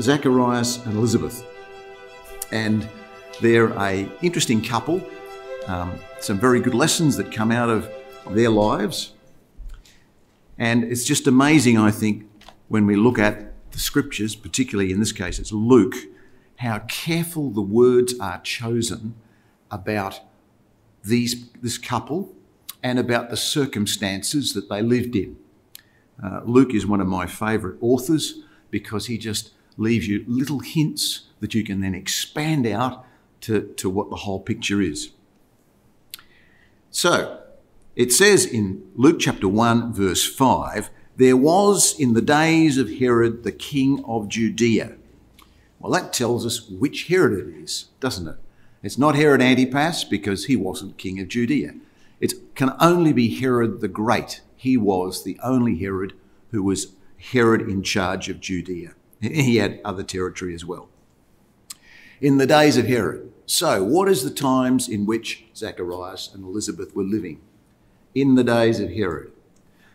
Zacharias and Elizabeth. And they're a interesting couple. Um, some very good lessons that come out of their lives. And it's just amazing, I think, when we look at the scriptures, particularly in this case it's Luke, how careful the words are chosen about these, this couple and about the circumstances that they lived in. Uh, Luke is one of my favourite authors because he just leaves you little hints that you can then expand out to, to what the whole picture is. So, it says in Luke chapter 1, verse 5, there was in the days of Herod the king of Judea. Well, that tells us which Herod it is, doesn't it? It's not Herod Antipas because he wasn't king of Judea. It can only be Herod the Great. He was the only Herod who was Herod in charge of Judea. He had other territory as well. In the days of Herod. So, what is the times in which Zacharias and Elizabeth were living? In the days of Herod.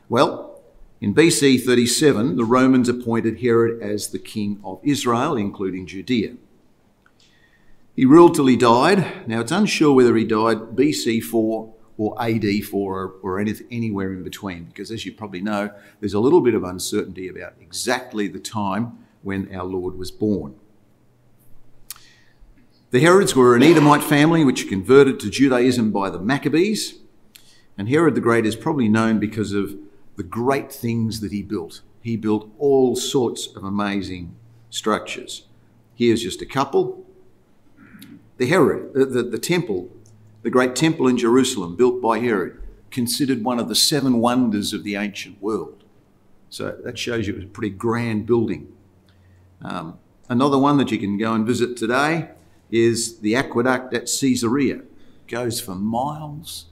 Well, in BC 37, the Romans appointed Herod as the king of Israel, including Judea. He ruled till he died. Now, it's unsure whether he died BC 4 or AD 4 or, anywhere in between, because as you probably know, there's a little bit of uncertainty about exactly the time when our Lord was born. The Herods were an Edomite family which converted to Judaism by the Maccabees, and Herod the Great is probably known because of the great things that he built. He built all sorts of amazing structures. Here's just a couple. The Herod, the, the, the temple, the great temple in Jerusalem built by Herod, considered one of the seven wonders of the ancient world. So that shows you it was a pretty grand building. Um, another one that you can go and visit today is the aqueduct at Caesarea. Goes for miles,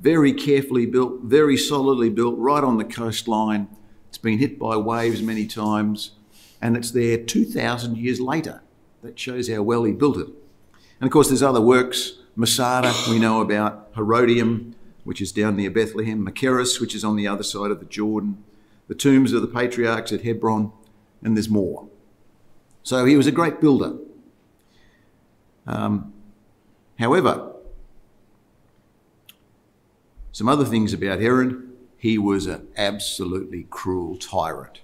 very carefully built, very solidly built, right on the coastline. It's been hit by waves many times, and it's there 2,000 years later. That shows how well he built it. And of course, there's other works. Masada, we know about Herodium, which is down near Bethlehem, Machaerus, which is on the other side of the Jordan, the tombs of the patriarchs at Hebron, and there's more. So he was a great builder. Um, however, some other things about Herod he was an absolutely cruel tyrant.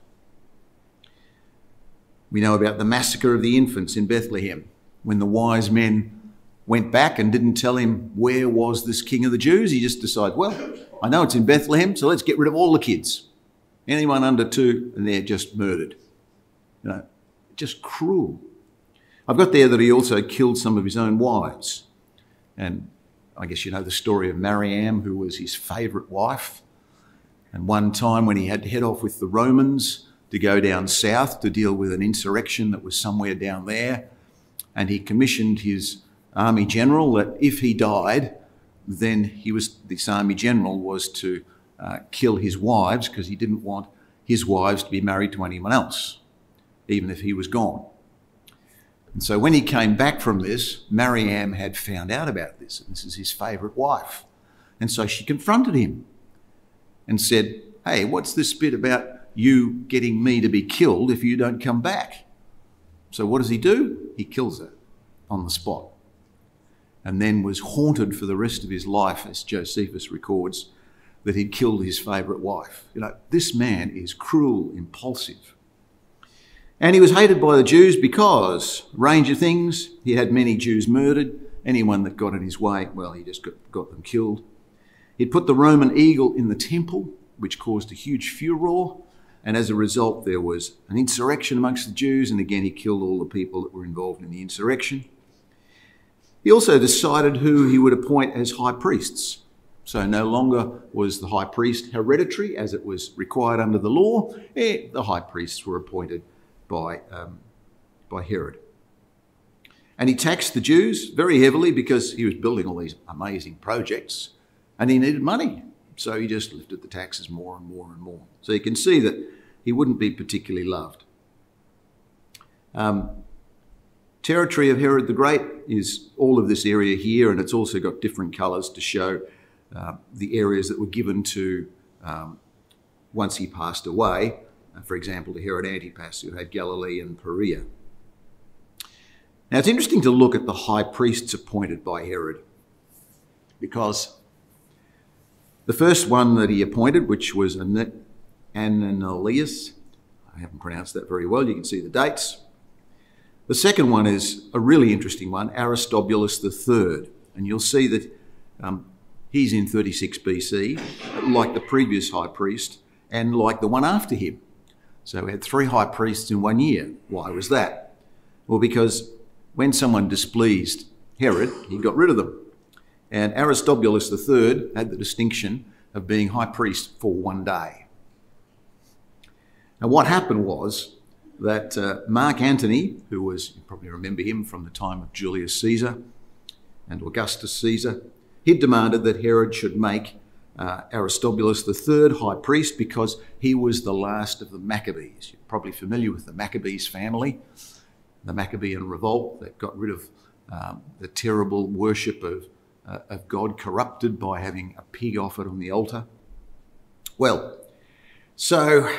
We know about the massacre of the infants in Bethlehem when the wise men went back and didn't tell him where was this king of the Jews. He just decided, well, I know it's in Bethlehem, so let's get rid of all the kids. Anyone under two, and they're just murdered. You know, just cruel. I've got there that he also killed some of his own wives. And I guess you know the story of Mariam, who was his favourite wife. And one time when he had to head off with the Romans to go down south to deal with an insurrection that was somewhere down there, and he commissioned his army general that if he died, then he was this army general was to uh, kill his wives because he didn't want his wives to be married to anyone else even if he was gone. And so when he came back from this, Mariam had found out about this. And this is his favourite wife. And so she confronted him and said, Hey, what's this bit about you getting me to be killed if you don't come back? So what does he do? He kills her on the spot. And then was haunted for the rest of his life, as Josephus records, that he'd killed his favourite wife. You know, this man is cruel, impulsive. And he was hated by the Jews because, range of things, he had many Jews murdered. Anyone that got in his way, well, he just got, got them killed. He'd put the Roman eagle in the temple, which caused a huge furor. And as a result, there was an insurrection amongst the Jews. And again, he killed all the people that were involved in the insurrection. He also decided who he would appoint as high priests. So no longer was the high priest hereditary as it was required under the law. Eh, the high priests were appointed by, um, by Herod. And he taxed the Jews very heavily because he was building all these amazing projects and he needed money. So he just lifted the taxes more and more and more. So you can see that he wouldn't be particularly loved. Um, territory of Herod the Great is all of this area here, and it's also got different colours to show uh, the areas that were given to um, once he passed away for example, to Herod Antipas, who had Galilee and Perea. Now, it's interesting to look at the high priests appointed by Herod because the first one that he appointed, which was Ananias, I haven't pronounced that very well, you can see the dates. The second one is a really interesting one, Aristobulus III, and you'll see that um, he's in 36 BC, like the previous high priest and like the one after him. So we had three high priests in one year. Why was that? Well, because when someone displeased Herod, he got rid of them. And Aristobulus III had the distinction of being high priest for one day. Now, what happened was that uh, Mark Antony, who was, you probably remember him from the time of Julius Caesar and Augustus Caesar, he demanded that Herod should make uh, Aristobulus III high priest because he was the last of the Maccabees. You're probably familiar with the Maccabees family, the Maccabean revolt that got rid of um, the terrible worship of, uh, of God corrupted by having a pig offered on the altar. Well, so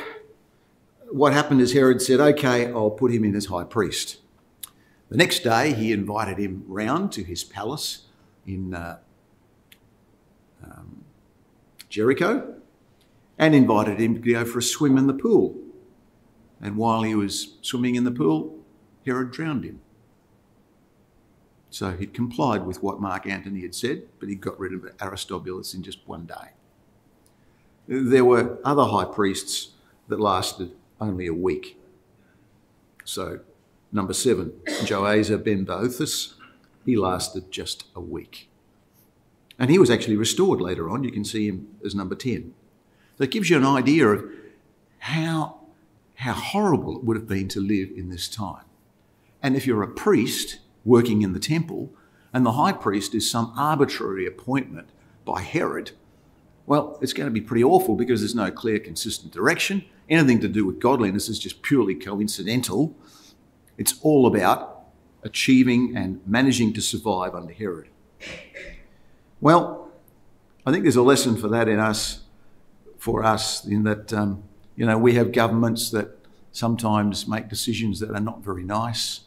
what happened is Herod said, okay, I'll put him in as high priest. The next day, he invited him round to his palace in uh, um, Jericho and invited him to go for a swim in the pool. And while he was swimming in the pool, Herod drowned him. So he'd complied with what Mark Antony had said, but he got rid of Aristobulus in just one day. There were other high priests that lasted only a week. So, number seven, Joazar ben Boethus, he lasted just a week. And he was actually restored later on. You can see him as number 10. So it gives you an idea of how, how horrible it would have been to live in this time. And if you're a priest working in the temple and the high priest is some arbitrary appointment by Herod, well, it's going to be pretty awful because there's no clear, consistent direction. Anything to do with godliness is just purely coincidental. It's all about achieving and managing to survive under Herod. Well, I think there's a lesson for that in us, for us, in that, um, you know, we have governments that sometimes make decisions that are not very nice.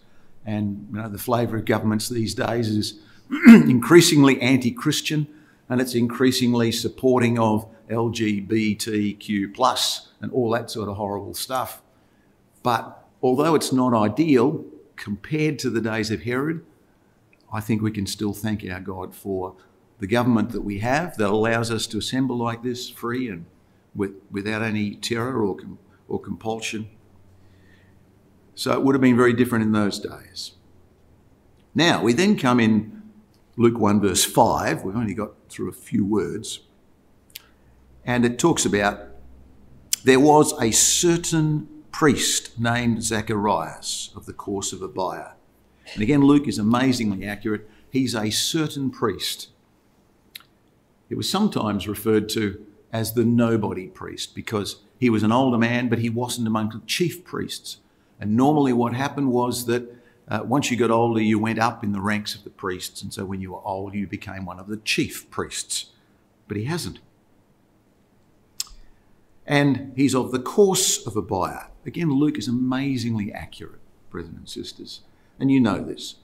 And, you know, the flavour of governments these days is increasingly anti Christian and it's increasingly supporting of LGBTQ plus and all that sort of horrible stuff. But although it's not ideal compared to the days of Herod, I think we can still thank our God for the government that we have that allows us to assemble like this free and with, without any terror or, or compulsion. So it would have been very different in those days. Now, we then come in Luke 1, verse 5. We've only got through a few words. And it talks about there was a certain priest named Zacharias of the course of Abia. And again, Luke is amazingly accurate. He's a certain priest. It was sometimes referred to as the nobody priest because he was an older man, but he wasn't among the chief priests. And normally, what happened was that uh, once you got older, you went up in the ranks of the priests. And so when you were old, you became one of the chief priests. But he hasn't. And he's of the course of Abia. Again, Luke is amazingly accurate, brothers and sisters. And you know this.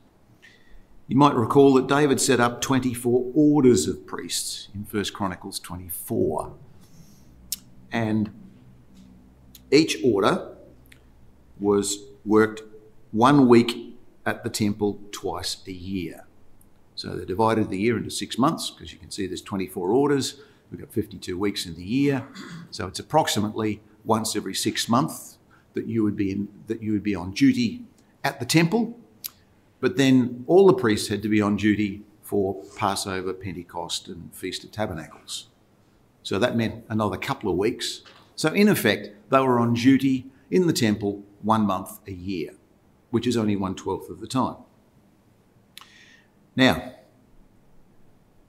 You might recall that David set up 24 orders of priests in 1 Chronicles 24. And each order was worked one week at the temple twice a year. So they divided the year into six months because you can see there's 24 orders. We've got 52 weeks in the year. So it's approximately once every six months that you would be in, that you would be on duty at the temple but then all the priests had to be on duty for Passover, Pentecost, and Feast of Tabernacles. So that meant another couple of weeks. So, in effect, they were on duty in the temple one month a year, which is only one twelfth of the time. Now,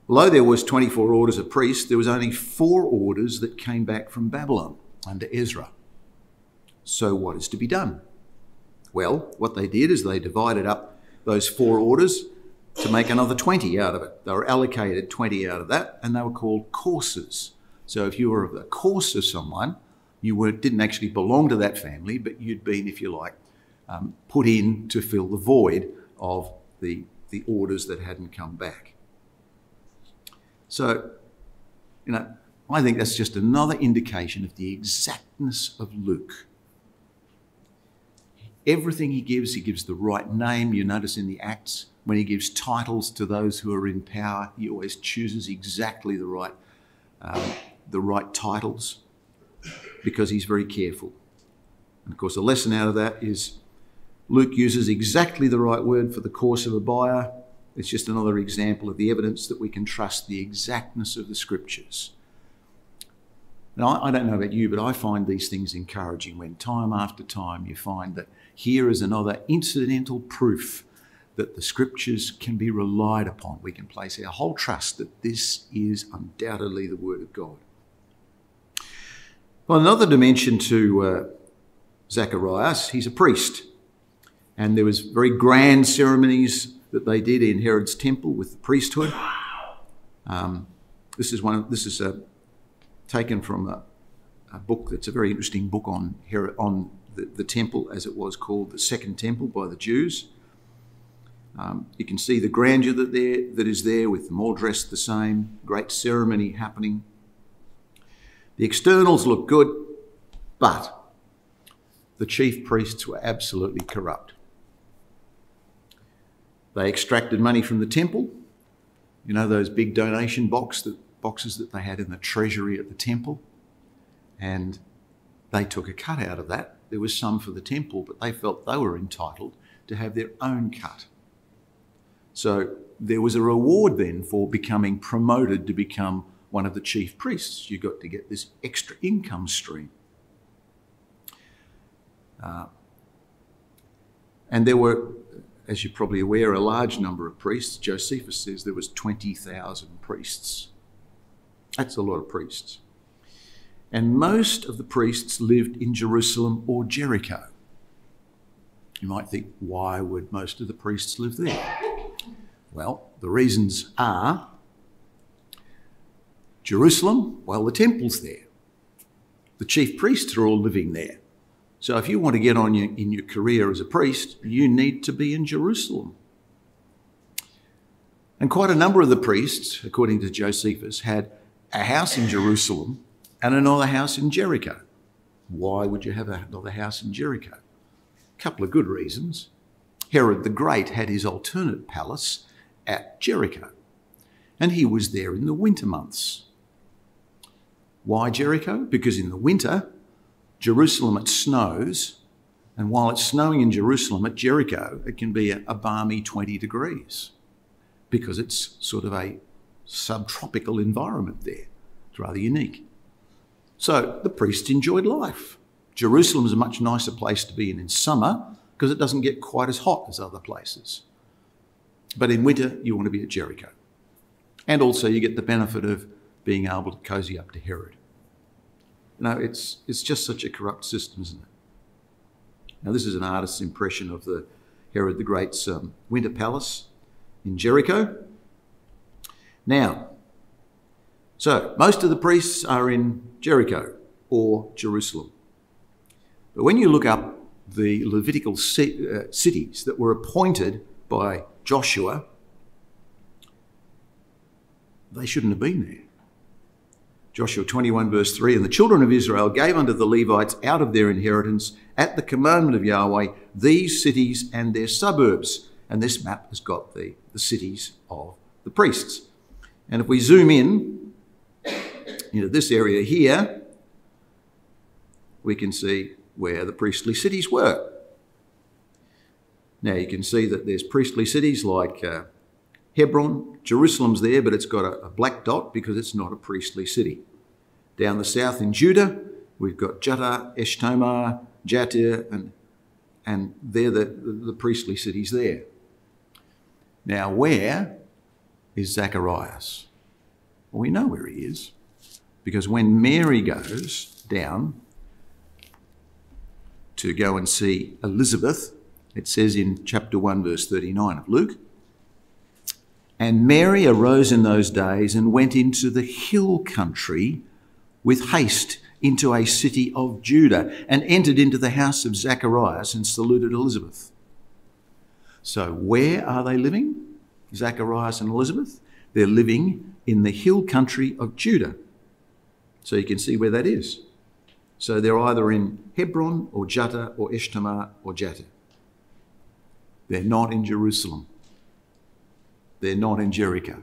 although there was 24 orders of priests, there was only four orders that came back from Babylon under Ezra. So what is to be done? Well, what they did is they divided up those four orders to make another 20 out of it. They were allocated 20 out of that, and they were called courses. So if you were a course of someone, You weren't, didn't actually belong to that family, but you'd been, if you like, um, put in to fill the void of the, the orders that hadn't come back. So, you know, I think that's just another indication of the exactness of Luke. Everything he gives, he gives the right name. You notice in the Acts, when he gives titles to those who are in power, he always chooses exactly the right, um, the right titles because he's very careful. And of course, the lesson out of that is Luke uses exactly the right word for the course of Abia. It's just another example of the evidence that we can trust the exactness of the scriptures. Now, I don't know about you, but I find these things encouraging when time after time you find that here is another incidental proof that the scriptures can be relied upon. We can place our whole trust that this is undoubtedly the word of God. Well, another dimension to uh, Zacharias, he's a priest. And there was very grand ceremonies that they did in Herod's temple with the priesthood. Um, this is one. Of, this is a, taken from a, a, book that's a very interesting book on Herod, on the, the, temple, as it was called, the Second Temple by the Jews. Um, you can see the grandeur that there that is there, with them all dressed the same, great ceremony happening. The externals look good, but the chief priests were absolutely corrupt. They extracted money from the temple. You know those big donation box that, boxes that they had in the treasury at the temple? And they took a cut out of that there was some for the temple, but they felt they were entitled to have their own cut. So there was a reward then for becoming promoted to become one of the chief priests. You got to get this extra income stream. Uh, and there were, as you're probably aware, a large number of priests. Josephus says there was 20,000 priests. That's a lot of priests and most of the priests lived in Jerusalem or Jericho. You might think, why would most of the priests live there? Well, the reasons are Jerusalem, well, the temple's there. The chief priests are all living there. So if you want to get on your, in your career as a priest, you need to be in Jerusalem. And quite a number of the priests, according to Josephus, had a house in Jerusalem and another house in Jericho. Why would you have another house in Jericho? A couple of good reasons. Herod the Great had his alternate palace at Jericho, and he was there in the winter months. Why Jericho? Because in the winter, Jerusalem it snows, and while it's snowing in Jerusalem at Jericho, it can be a, balmy 20 degrees because it's sort of a subtropical environment there. It's rather unique. So the priests enjoyed life. Jerusalem is a much nicer place to be in in summer because it doesn't get quite as hot as other places. But in winter, you want to be at Jericho. And also, you get the benefit of being able to cozy up to Herod. You know, it's, it's just such a corrupt system, isn't it? Now, this is an artist's impression of the Herod the Great's um, winter palace in Jericho. Now, so most of the priests are in Jericho or Jerusalem. But when you look up the Levitical uh, cities that were appointed by Joshua, they shouldn't have been there. Joshua 21, verse 3 And the children of Israel gave unto the Levites out of their inheritance at the commandment of Yahweh these cities and their suburbs. And this map has got the, the cities of the priests. And if we zoom in into this area here, we can see where the priestly cities were. Now you can see that there's priestly cities like uh, Hebron, Jerusalem's there, but it's got a, a, black dot because it's not a priestly city. Down the south in Judah, we've got Juttah, Eshtemoa, Jattir, and, and they're the, the, the priestly cities there. Now, where is Zacharias? Well, we know where he is. Because when Mary goes down to go and see Elizabeth, it says in chapter 1, verse 39 of Luke, and Mary arose in those days and went into the hill country with haste into a city of Judah and entered into the house of Zacharias and saluted Elizabeth. So, where are they living? Zacharias and Elizabeth? They're living in the hill country of Judah. So, you can see where that is. So, they're either in Hebron or Jatta or Eshtemoa or Jatta. They're not in Jerusalem. They're not in Jericho.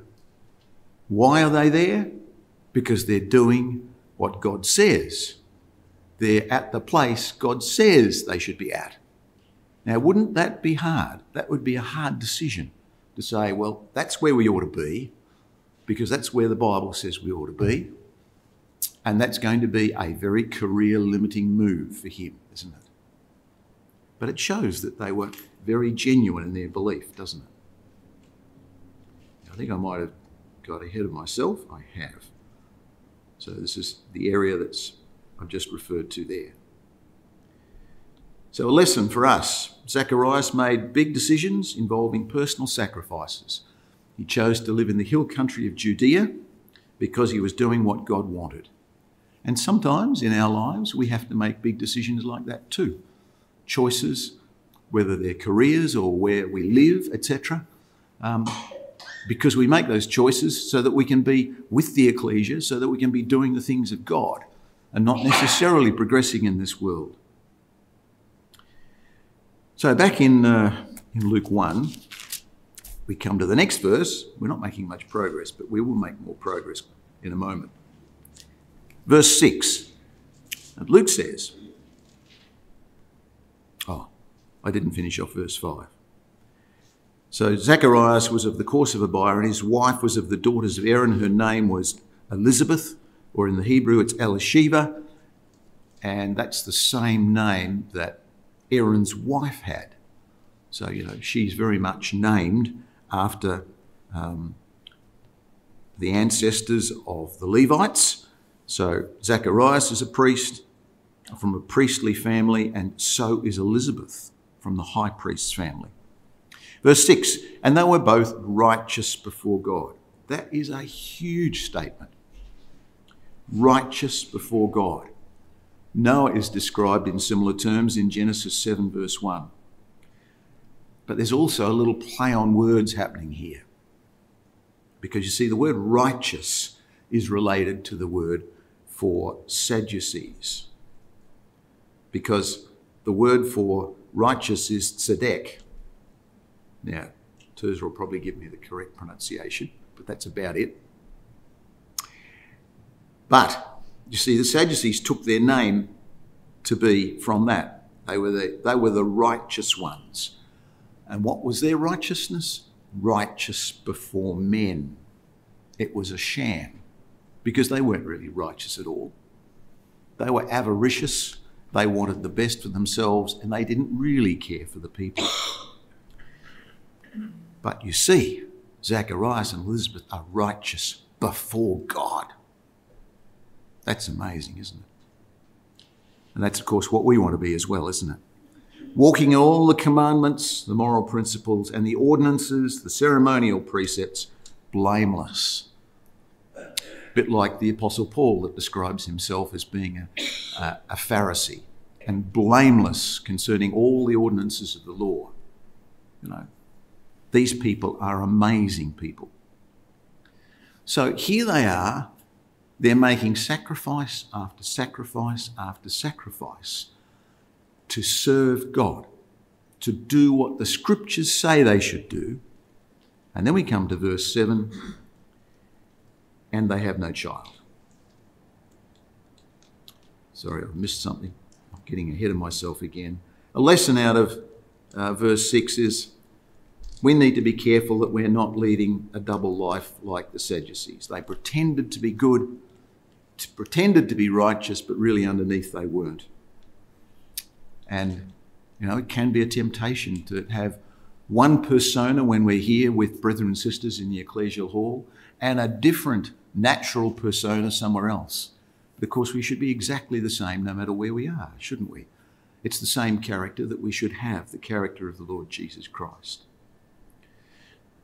Why are they there? Because they're doing what God says. They're at the place God says they should be at. Now, wouldn't that be hard? That would be a hard decision to say, well, that's where we ought to be, because that's where the Bible says we ought to be. And that's going to be a very career limiting move for him, isn't it? But it shows that they were very genuine in their belief, doesn't it? I think I might have got ahead of myself. I have. So this is the area that's I've just referred to there. So a lesson for us. Zacharias made big decisions involving personal sacrifices. He chose to live in the hill country of Judea because he was doing what God wanted. And sometimes in our lives, we have to make big decisions like that too. Choices, whether they're careers or where we live, etc. Um, because we make those choices so that we can be with the ecclesia, so that we can be doing the things of God and not necessarily progressing in this world. So, back in, uh, in Luke 1, we come to the next verse. We're not making much progress, but we will make more progress in a moment. Verse 6. Luke says, Oh, I didn't finish off verse 5. So Zacharias was of the course of Abia, and his wife was of the daughters of Aaron. Her name was Elizabeth, or in the Hebrew it's Elisheva, and that's the same name that Aaron's wife had. So, you know, she's very much named after um, the ancestors of the Levites. So, Zacharias is a priest from a priestly family, and so is Elizabeth from the high priest's family. Verse 6 And they were both righteous before God. That is a huge statement. Righteous before God. Noah is described in similar terms in Genesis 7, verse 1. But there's also a little play on words happening here. Because you see, the word righteous is related to the word for Sadducees. Because the word for righteous is tzedek, now, Terza will probably give me the correct pronunciation, but that's about it. But you see, the Sadducees took their name to be from that. They were the, they were the righteous ones. And what was their righteousness? Righteous before men. It was a sham because they weren't really righteous at all. They were avaricious, they wanted the best for themselves, and they didn't really care for the people. But you see, Zacharias and Elizabeth are righteous before God. That's amazing, isn't it? And that's, of course, what we want to be as well, isn't it? Walking in all the commandments, the moral principles, and the ordinances, the ceremonial precepts, blameless. A bit like the Apostle Paul that describes himself as being a, a, a Pharisee and blameless concerning all the ordinances of the law. You know, these people are amazing people. So here they are, they're making sacrifice after sacrifice after sacrifice to serve God, to do what the scriptures say they should do. And then we come to verse 7 and they have no child. Sorry, I've missed something. I'm getting ahead of myself again. A lesson out of uh, verse 6 is we need to be careful that we're not leading a double life like the Sadducees. They pretended to be good, pretended to be righteous, but really underneath they weren't. And, you know, it can be a temptation to have one persona when we're here with brethren and sisters in the ecclesial hall and a different natural persona somewhere else. Course, we should be exactly the same no matter where we are, shouldn't we? It's the same character that we should have, the character of the Lord Jesus Christ.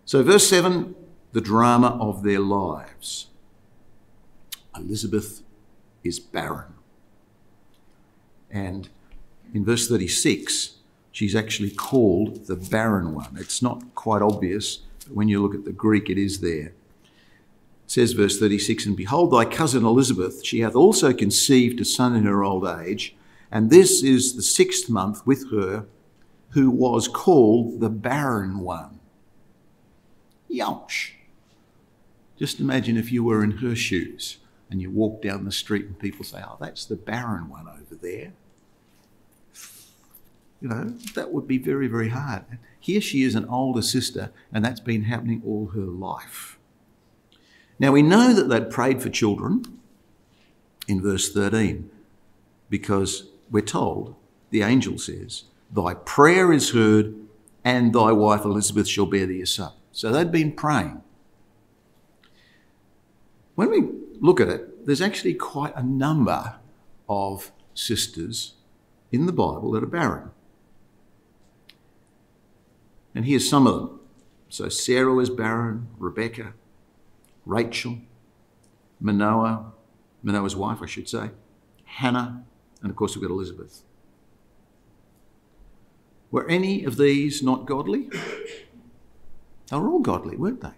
So, verse 7 the drama of their lives. Elizabeth is barren. And in verse 36, she's actually called the barren one. It's not quite obvious, but when you look at the Greek, it is there. It says, verse 36, And behold, thy cousin Elizabeth, she hath also conceived a son in her old age, and this is the sixth month with her, who was called the barren one. Youch. Just imagine if you were in her shoes and you walk down the street and people say, Oh, that's the barren one over there. You know, that would be very, very hard. Here she is, an older sister, and that's been happening all her life. Now we know that they'd prayed for children in verse 13 because we're told, the angel says, Thy prayer is heard, and thy wife Elizabeth shall bear thee a son. So they'd been praying. When we look at it, there's actually quite a number of sisters in the Bible that are barren. And here's some of them. So Sarah was barren, Rebecca, Rachel, Manoah, Manoah's wife, I should say, Hannah, and of course we've got Elizabeth. Were any of these not godly? They were all godly, weren't they?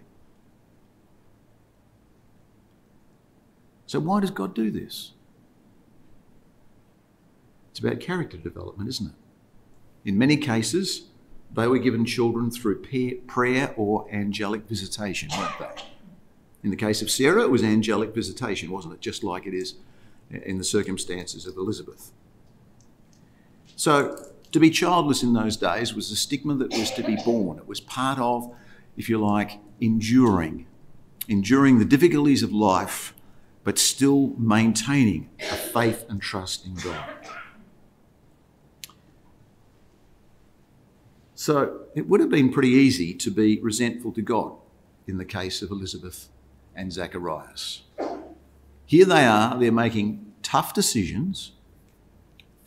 So why does God do this? It's about character development, isn't it? In many cases, they were given children through prayer or angelic visitation, weren't they? In the case of Sarah, it was angelic visitation, wasn't it? Just like it is in the circumstances of Elizabeth. So, to be childless in those days was a stigma that was to be borne. It was part of, if you like, enduring, enduring the difficulties of life, but still maintaining a faith and trust in God. So, it would have been pretty easy to be resentful to God in the case of Elizabeth and Zacharias. Here they are, they're making tough decisions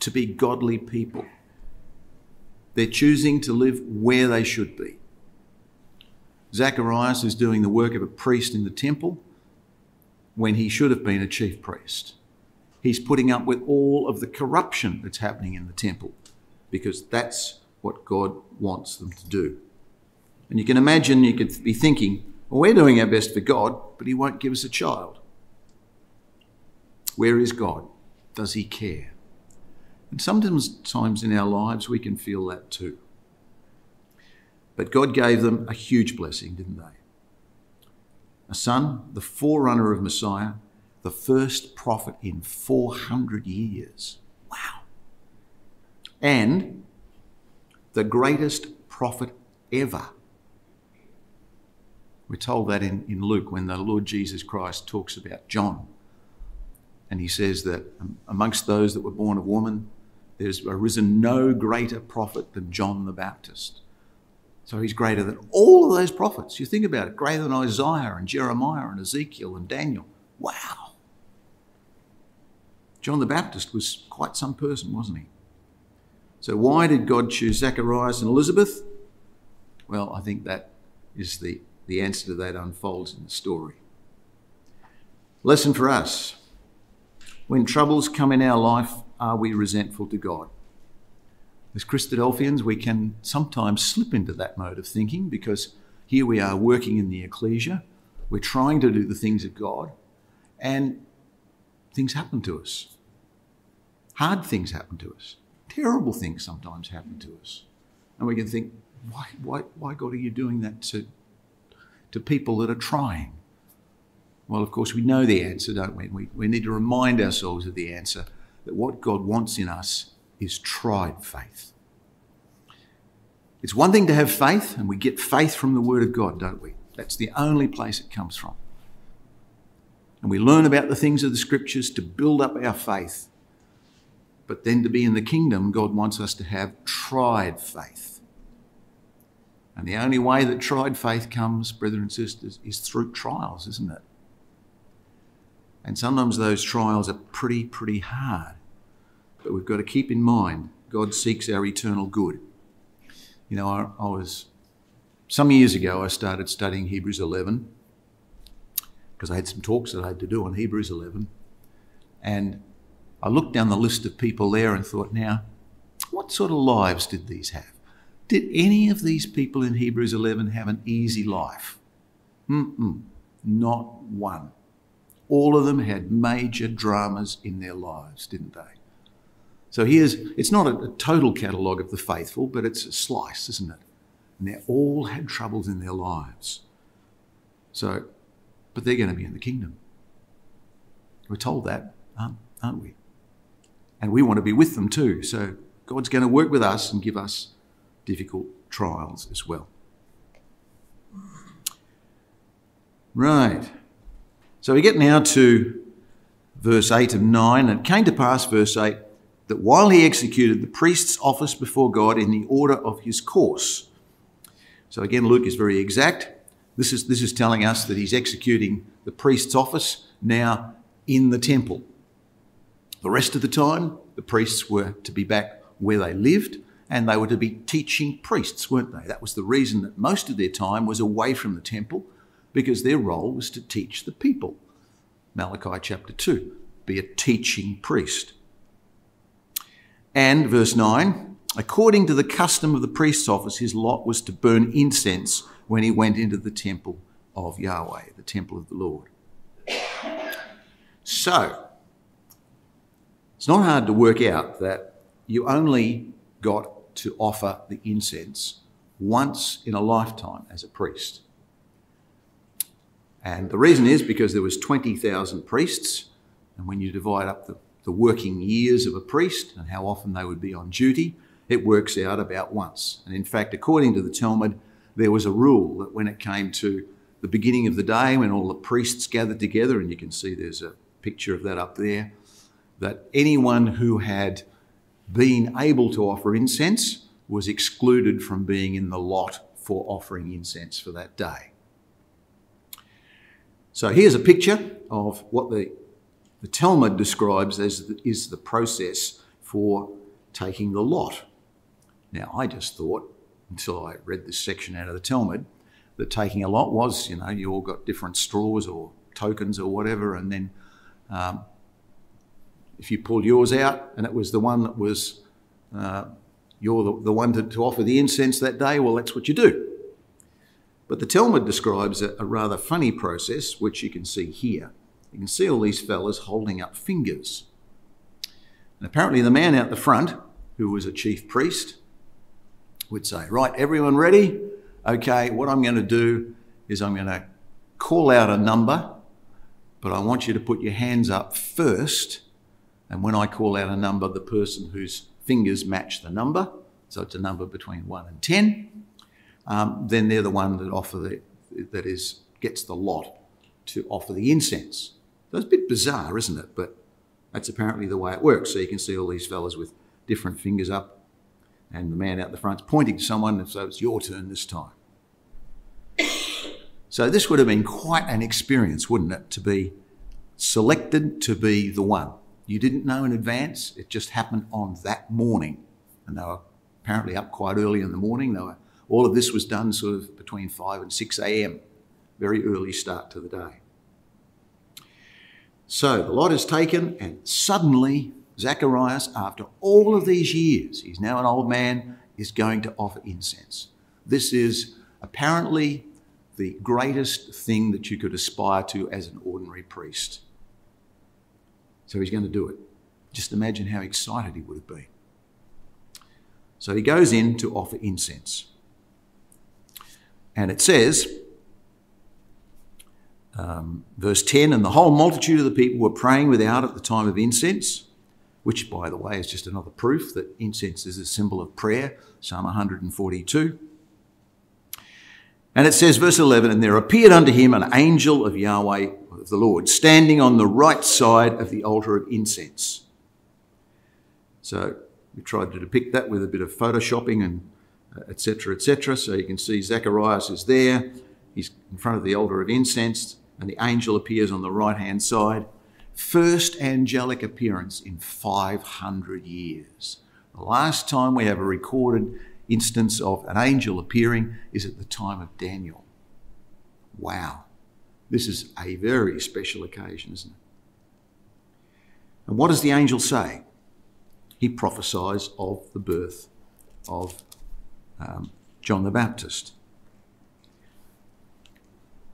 to be godly people. They're choosing to live where they should be. Zacharias is doing the work of a priest in the temple when he should have been a chief priest. He's putting up with all of the corruption that's happening in the temple because that's what God wants them to do. And you can imagine, you could be thinking, well, we're doing our best for God, but He won't give us a child. Where is God? Does He care? And sometimes times in our lives we can feel that too. But God gave them a huge blessing, didn't they? A son, the forerunner of Messiah, the first prophet in 400 years. Wow. And the greatest prophet ever we're told that in, in Luke when the Lord Jesus Christ talks about John. And he says that um, amongst those that were born of woman, there's arisen no greater prophet than John the Baptist. So he's greater than all of those prophets. You think about it, greater than Isaiah and Jeremiah and Ezekiel and Daniel. Wow. John the Baptist was quite some person, wasn't he? So why did God choose Zacharias and Elizabeth? Well, I think that is the the answer to that unfolds in the story. Lesson for us when troubles come in our life, are we resentful to God? As Christadelphians, we can sometimes slip into that mode of thinking because here we are working in the ecclesia, we're trying to do the things of God, and things happen to us. Hard things happen to us. Terrible things sometimes happen to us. And we can think, why, why, why God, are you doing that to, to people that are trying? Well, of course, we know the answer, don't we? we? We need to remind ourselves of the answer that what God wants in us is tried faith. It's one thing to have faith, and we get faith from the Word of God, don't we? That's the only place it comes from. And we learn about the things of the Scriptures to build up our faith. But then to be in the kingdom, God wants us to have tried faith. And the only way that tried faith comes, brethren and sisters, is through trials, isn't it? And sometimes those trials are pretty, pretty hard. But we've got to keep in mind God seeks our eternal good. You know, I, I was, some years ago, I started studying Hebrews 11 because I had some talks that I had to do on Hebrews 11. And I looked down the list of people there and thought, now, what sort of lives did these have? Did any of these people in Hebrews 11 have an easy life? Mm-mm, not one. All of them had major dramas in their lives, didn't they? So here's, it's not a, a total catalogue of the faithful, but it's a slice, isn't it? And they all had troubles in their lives. So, but they're going to be in the kingdom. We're told that, aren't, aren't we? And we want to be with them too. So God's going to work with us and give us difficult trials as well. Right. So we get now to verse 8 of 9. And it came to pass, verse 8, that while he executed the priest's office before God in the order of his course. So again, Luke is very exact. This is, this is telling us that he's executing the priest's office now in the temple. The rest of the time, the priests were to be back where they lived and they were to be teaching priests, weren't they? That was the reason that most of their time was away from the temple because their role was to teach the people. Malachi chapter 2 be a teaching priest. And verse 9, according to the custom of the priest's office, his lot was to burn incense when he went into the temple of Yahweh, the temple of the Lord. So, it's not hard to work out that you only got to offer the incense once in a lifetime as a priest. And the reason is because there was 20,000 priests, and when you divide up the the working years of a priest and how often they would be on duty, it works out about once. And in fact, according to the Talmud, there was a rule that when it came to the beginning of the day, when all the priests gathered together, and you can see there's a picture of that up there, that anyone who had been able to offer incense was excluded from being in the lot for offering incense for that day. So here's a picture of what the the Talmud describes as the, is the process for taking the lot. Now, I just thought, until I read this section out of the Talmud, that taking a lot was, you know, you all got different straws or tokens or whatever, and then um, if you pulled yours out and it was the one that was, uh, you're the, the one to, to, offer the incense that day, well, that's what you do. But the Talmud describes a, a rather funny process, which you can see here. You can see all these fellas holding up fingers. And apparently, the man out the front, who was a chief priest, would say, Right, everyone ready? Okay, what I'm going to do is I'm going to call out a number, but I want you to put your hands up first. And when I call out a number, the person whose fingers match the number, so it's a number between 1 and 10, um, then they're the one that offer the, that is gets the lot to offer the incense. It's a bit bizarre, isn't it? But that's apparently the way it works. So you can see all these fellas with different fingers up, and the man out the front's pointing to someone, and so it's your turn this time. So this would have been quite an experience, wouldn't it, to be selected to be the one. You didn't know in advance, it just happened on that morning. And they were apparently up quite early in the morning. They were, all of this was done sort of between 5 and 6 a.m., very early start to the day. So the lot is taken, and suddenly Zacharias, after all of these years, he's now an old man, is going to offer incense. This is apparently the greatest thing that you could aspire to as an ordinary priest. So he's going to do it. Just imagine how excited he would have been. So he goes in to offer incense. And it says, um, verse 10 And the whole multitude of the people were praying without at the time of incense, which, by the way, is just another proof that incense is a symbol of prayer. Psalm 142. And it says, verse 11, And there appeared unto him an angel of Yahweh, of the Lord, standing on the right side of the altar of incense. So we tried to depict that with a bit of photoshopping and etc., uh, etc. Et so you can see Zacharias is there. He's in front of the altar of incense and the angel appears on the right hand side. First angelic appearance in 500 years. The last time we have a recorded instance of an angel appearing is at the time of Daniel. Wow. This is a very special occasion, isn't it? And what does the angel say? He prophesies of the birth of um, John the Baptist.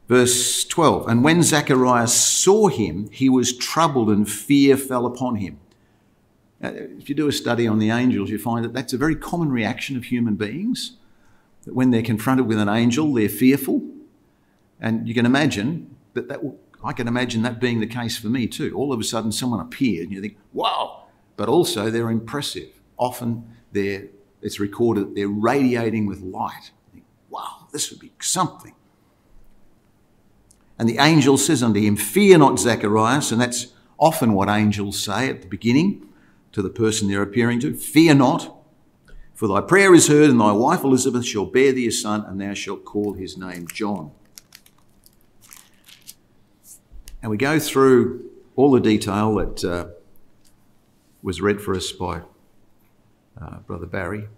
Verse 12 And when Zacharias saw him, he was troubled and fear fell upon him. If you do a study on the angels, you find that that's a very common reaction of human beings. That when they're confronted with an angel, they're fearful. And you can imagine that, that I can imagine that being the case for me too. All of a sudden, someone appeared, and you think, wow, but also they're impressive. Often they're, it's recorded they're radiating with light. Think, wow, this would be something. And the angel says unto him, Fear not, Zacharias. And that's often what angels say at the beginning to the person they're appearing to. Fear not, for thy prayer is heard, and thy wife Elizabeth shall bear thee a son, and thou shalt call his name John. And we go through all the detail that uh, was read for us by uh, Brother Barry.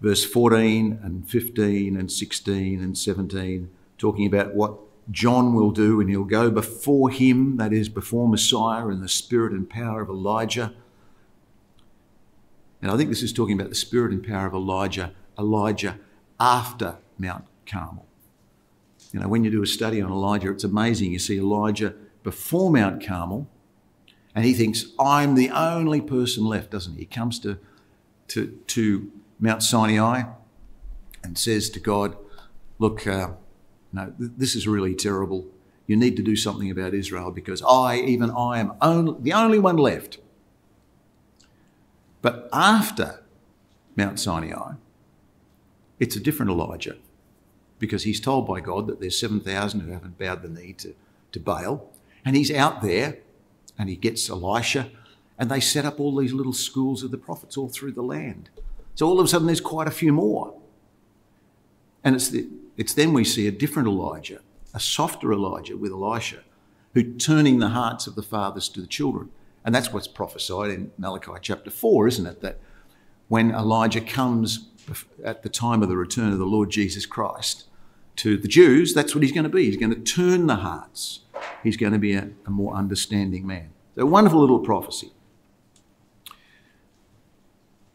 Verse 14 and 15 and 16 and 17, talking about what John will do, and he'll go before him, that is, before Messiah, in the spirit and power of Elijah. And I think this is talking about the spirit and power of Elijah, Elijah after Mount Carmel. You know, when you do a study on Elijah, it's amazing. You see Elijah before Mount Carmel, and he thinks, I'm the only person left, doesn't he? He comes to, to, to Mount Sinai and says to God, Look, uh, no, th- this is really terrible. You need to do something about Israel because I, even I, am only, the only one left. But after Mount Sinai, it's a different Elijah because he's told by God that there's 7,000 who haven't bowed the knee to, to Baal. And he's out there and he gets Elisha and they set up all these little schools of the prophets all through the land. So all of a sudden there's quite a few more. And it's, the, it's then we see a different Elijah, a softer Elijah with Elisha, who turning the hearts of the fathers to the children. And that's what's prophesied in Malachi chapter 4, isn't it? That when Elijah comes at the time of the return of the Lord Jesus Christ to the Jews, that's what he's going to be. He's going to turn the hearts. He's going to be a, a more understanding man. So, wonderful little prophecy.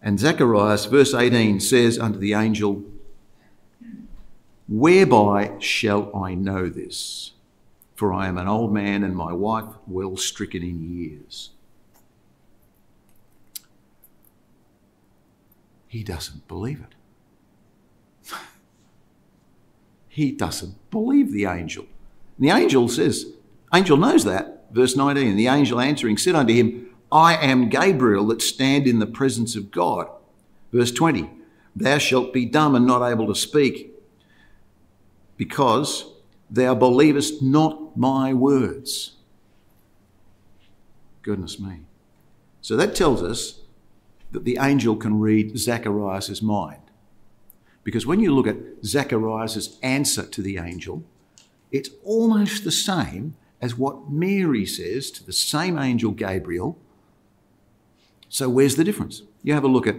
And Zacharias, verse 18, says unto the angel, Whereby shall I know this? For I am an old man and my wife well stricken in years. He doesn't believe it. he doesn't believe the angel. And the angel says, angel knows that. Verse 19, the angel answering said unto him, I am Gabriel that stand in the presence of God. Verse 20, thou shalt be dumb and not able to speak, because thou believest not my words. Goodness me. So that tells us that the angel can read Zacharias' mind. Because when you look at Zacharias' answer to the angel, it's almost the same as what Mary says to the same angel Gabriel. So where's the difference? You have a look at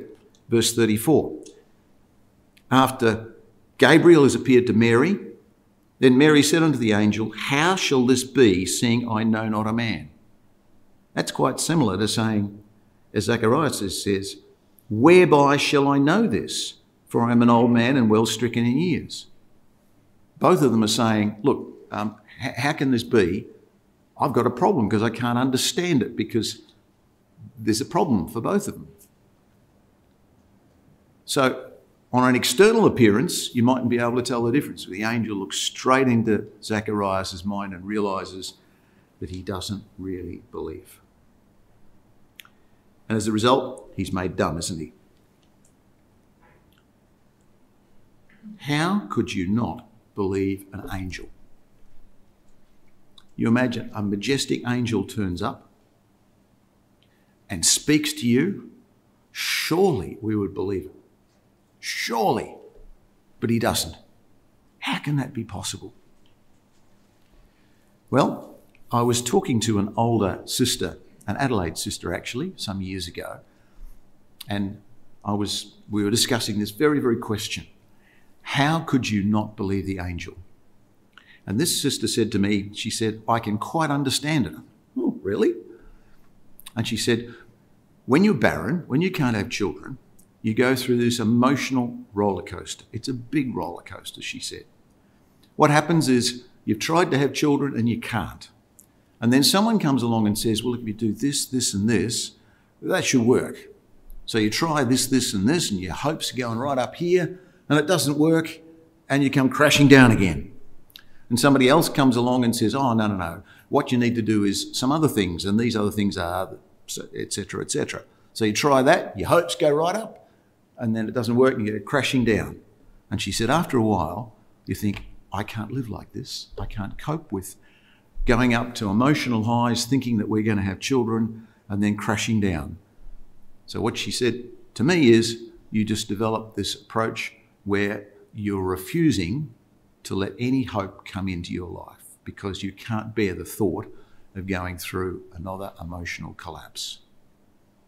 verse 34. After Gabriel has appeared to Mary, then Mary said unto the angel, How shall this be, seeing I know not a man? That's quite similar to saying, as Zacharias says, Whereby shall I know this? For I am an old man and well stricken in years. Both of them are saying, Look, um, h- how can this be? I've got a problem because I can't understand it because there's a problem for both of them. So, on an external appearance, you mightn't be able to tell the difference. The angel looks straight into Zacharias' mind and realizes that he doesn't really believe. And as a result, he's made dumb, isn't he? How could you not believe an angel? You imagine a majestic angel turns up and speaks to you. Surely we would believe it. Surely. But he doesn't. How can that be possible? Well, I was talking to an older sister an Adelaide sister actually, some years ago. And I was, we were discussing this very, very question. How could you not believe the angel? And this sister said to me, she said, I can quite understand it. Oh, really? And she said, when you're barren, when you can't have children, you go through this emotional roller coaster. It's a big roller coaster, she said. What happens is you've tried to have children and you can't. And then someone comes along and says, well, if you do this, this, and this, that should work. So you try this, this, and this, and your hopes are going right up here, and it doesn't work, and you come crashing down again. And somebody else comes along and says, oh, no, no, no. What you need to do is some other things, and these other things are, etc., etc. So you try that, your hopes go right up, and then it doesn't work, and you get crashing down. And she said, after a while, you think, I can't live like this. I can't cope with going up to emotional highs, thinking that we're going to have children, and then crashing down. So, what she said to me is you just develop this approach where you're refusing to let any hope come into your life because you can't bear the thought of going through another emotional collapse.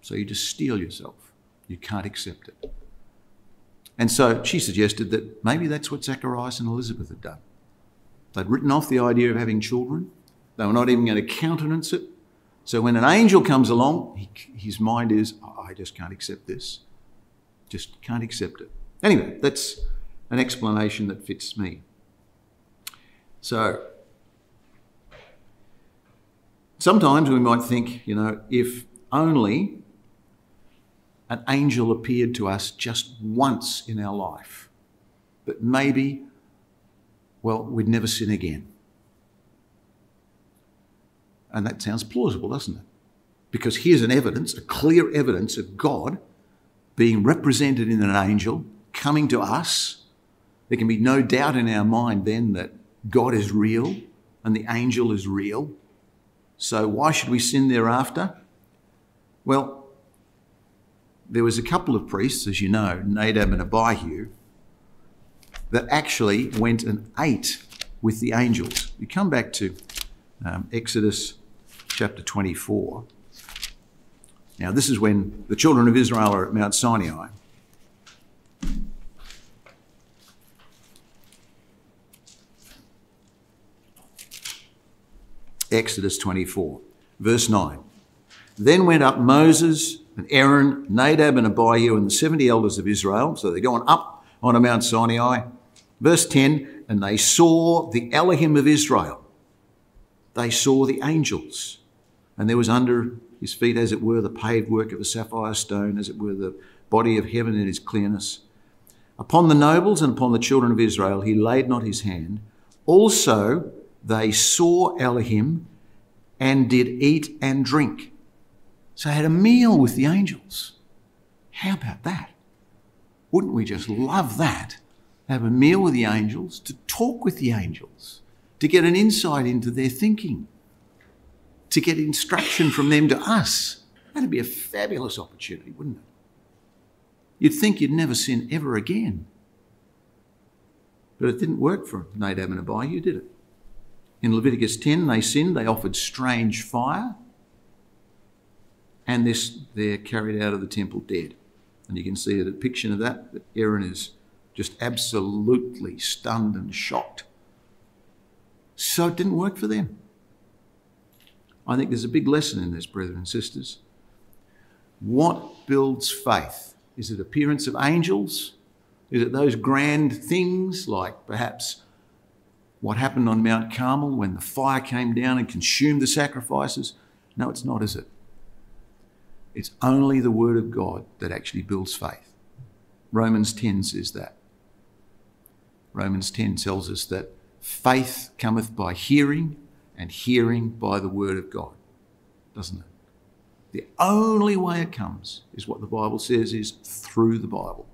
So, you just steel yourself. You can't accept it. And so she suggested that maybe that's what Zacharias and Elizabeth had done. They'd written off the idea of having children, they were not even going to countenance it. So when an angel comes along, he, his mind is, oh, I just can't accept this. Just can't accept it. Anyway, that's an explanation that fits me. So sometimes we might think, you know, if only an angel appeared to us just once in our life, but maybe, well, we'd never sin again. And that sounds plausible, doesn't it? Because here's an evidence, a clear evidence of God being represented in an angel coming to us. There can be no doubt in our mind then that God is real and the angel is real. So why should we sin thereafter? Well, there was a couple of priests, as you know, Nadab and Abihu, that actually went and ate with the angels. You come back to um, Exodus chapter 24. Now, this is when the children of Israel are at Mount Sinai. Exodus 24, verse 9. Then went up Moses and Aaron, Nadab and Abihu, and the 70 elders of Israel. So they're going up on Mount Sinai. Verse 10 And they saw the Elohim of Israel. They saw the angels and there was under his feet, as it were, the paved work of a sapphire stone, as it were, the body of heaven in its clearness. Upon the nobles and upon the children of Israel he laid not his hand. Also they saw Elohim and did eat and drink. So had a meal with the angels. How about that? Wouldn't we just love that? Have a meal with the angels, to talk with the angels, to get an insight into their thinking to get instruction from them to us. That'd be a fabulous opportunity, wouldn't it? You'd think you'd never sin ever again. But it didn't work for Nadab and Abihu, did it? In Leviticus 10, they sinned, they offered strange fire, and this, they're carried out of the temple dead. And you can see a depiction of that, that Aaron is just absolutely stunned and shocked. So it didn't work for them. I think there's a big lesson in this, brothers and sisters. What builds faith? Is it appearance of angels? Is it those grand things like perhaps what happened on Mount Carmel when the fire came down and consumed the sacrifices? No, it's not, is it? It's only the Word of God that actually builds faith. Romans 10 says that. Romans 10 tells us that faith cometh by hearing and hearing by the word of God, doesn't it? The only way it comes is what the Bible says is through the Bible.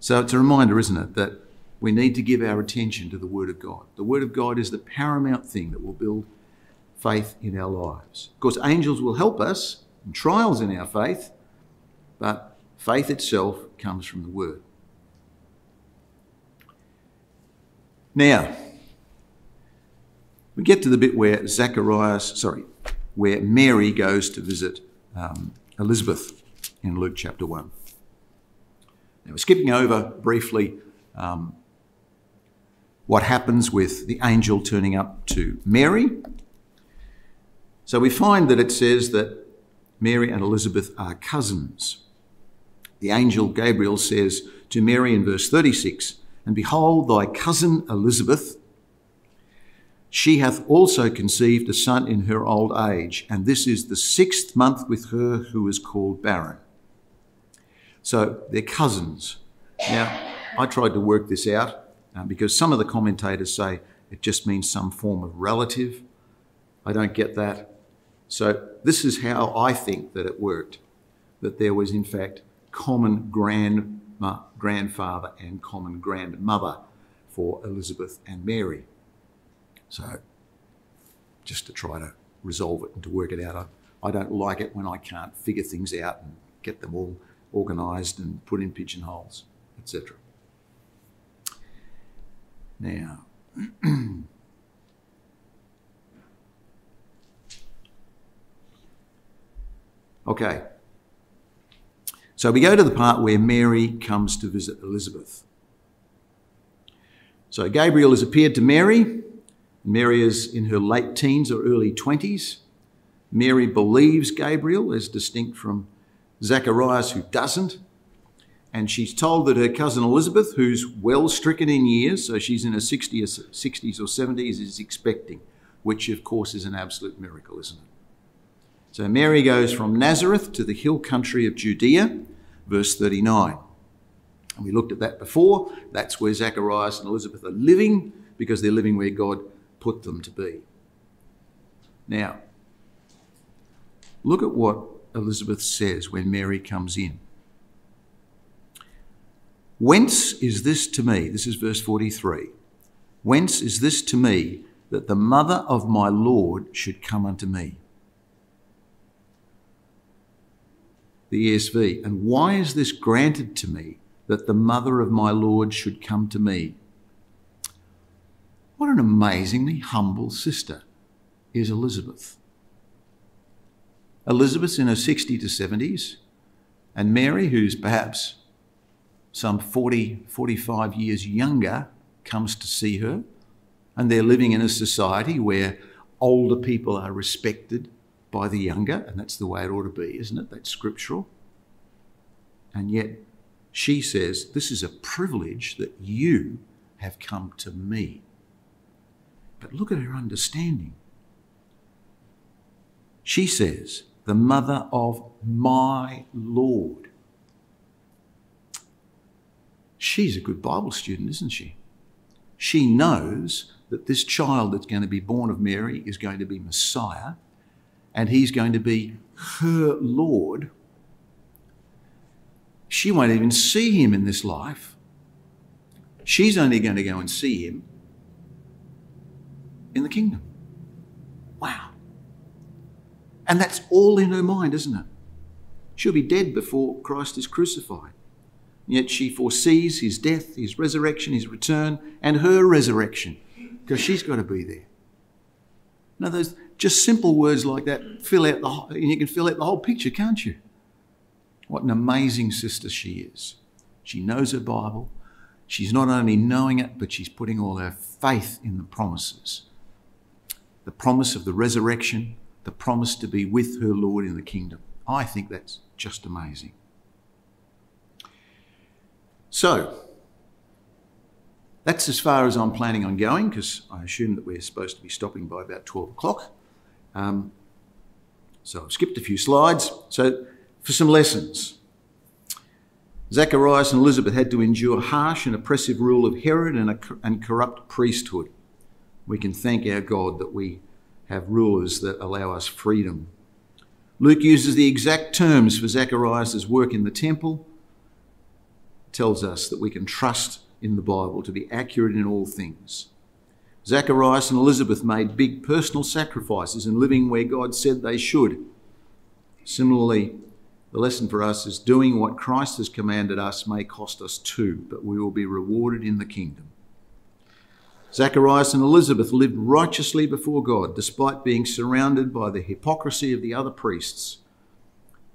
So it's a reminder, isn't it, that we need to give our attention to the Word of God. The Word of God is the paramount thing that will build faith in our lives. Of course, angels will help us in trials in our faith, but faith itself comes from the Word. Now, we get to the bit where Zacharias, sorry, where Mary goes to visit um, Elizabeth in Luke chapter 1. Now, we're skipping over briefly um, what happens with the angel turning up to Mary. So we find that it says that Mary and Elizabeth are cousins. The angel Gabriel says to Mary in verse 36 And behold, thy cousin Elizabeth, she hath also conceived a son in her old age, and this is the sixth month with her who is called barren. So they're cousins. Now, I tried to work this out uh, because some of the commentators say it just means some form of relative. I don't get that. So this is how I think that it worked that there was, in fact, common grandma, grandfather and common grandmother for Elizabeth and Mary. So just to try to resolve it and to work it out, I, I don't like it when I can't figure things out and get them all organised and put in pigeonholes, etc. Now, okay. So we go to the part where Mary comes to visit Elizabeth. So Gabriel has appeared to Mary. Mary is in her late teens or early 20s. Mary believes Gabriel as distinct from Zacharias, who doesn't. And she's told that her cousin Elizabeth, who's well stricken in years, so she's in her 60s, 60s or 70s, is expecting, which of course is an absolute miracle, isn't it? So Mary goes from Nazareth to the hill country of Judea, verse 39. And we looked at that before. That's where Zacharias and Elizabeth are living because they're living where God put them to be. Now, look at what Elizabeth says when Mary comes in. Whence is this to me? This is verse 43. Whence is this to me that the mother of my Lord should come unto me? The ESV. And why is this granted to me that the mother of my Lord should come to me? What an amazingly humble sister is Elizabeth. Elizabeth's in her 60 to 70s, and Mary, who's perhaps some 40, 45 years younger, comes to see her. And they're living in a society where older people are respected by the younger, and that's the way it ought to be, isn't it? That's scriptural. And yet she says, This is a privilege that you have come to me. But look at her understanding. She says, the mother of my Lord. She's a good Bible student, isn't she? She knows that this child that's going to be born of Mary is going to be Messiah and he's going to be her Lord. She won't even see him in this life. She's only going to go and see him in the kingdom. Wow. And that's all in her mind, isn't it? She'll be dead before Christ is crucified. Yet she foresees his death, his resurrection, his return, and her resurrection, because she's got to be there. Now, those just simple words like that fill out the whole, and you can fill out the whole picture, can't you? What an amazing sister she is. She knows her Bible. She's not only knowing it, but she's putting all her faith in the promises. The promise of the resurrection, the promise to be with her Lord in the kingdom. I think that's just amazing. So, that's as far as I'm planning on going because I assume that we're supposed to be stopping by about 12 o'clock. Um, so I've skipped a few slides. So, for some lessons, Zacharias and Elizabeth had to endure harsh and oppressive rule of Herod and, a, and corrupt priesthood. We can thank our God that we have rulers that allow us freedom. Luke uses the exact terms for Zacharias' work in the temple, tells us that we can trust in the Bible to be accurate in all things. Zacharias and Elizabeth made big personal sacrifices in living where God said they should. Similarly, the lesson for us is doing what Christ has commanded us may cost us too, but we will be rewarded in the kingdom. Zacharias and Elizabeth lived righteously before God despite being surrounded by the hypocrisy of the other priests.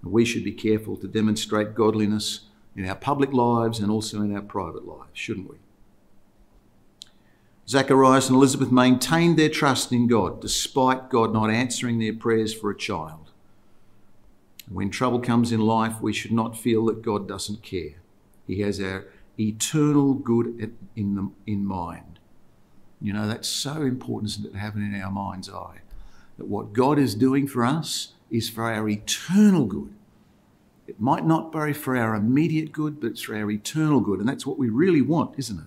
We should be careful to demonstrate godliness in our public lives and also in our private lives, shouldn't we? Zacharias and Elizabeth maintained their trust in God despite God not answering their prayers for a child. When trouble comes in life, we should not feel that God doesn't care. He has our eternal good in, the, in mind. You know, that's so important, to have in our mind's eye. That what God is doing for us is for our eternal good. It might not be for our immediate good, but it's for our eternal good. And that's what we really want, isn't it?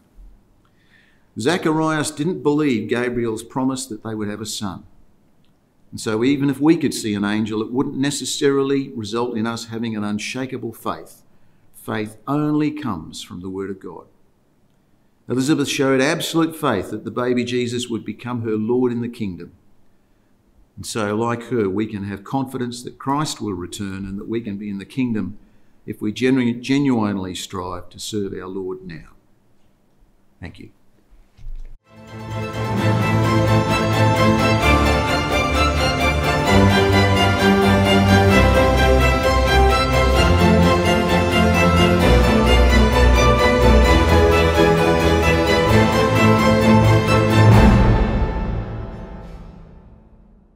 Zacharias didn't believe Gabriel's promise that they would have a son. And so, even if we could see an angel, it wouldn't necessarily result in us having an unshakable faith. Faith only comes from the Word of God. Elizabeth showed absolute faith that the baby Jesus would become her Lord in the kingdom. And so, like her, we can have confidence that Christ will return and that we can be in the kingdom if we genu- genuinely strive to serve our Lord now. Thank you.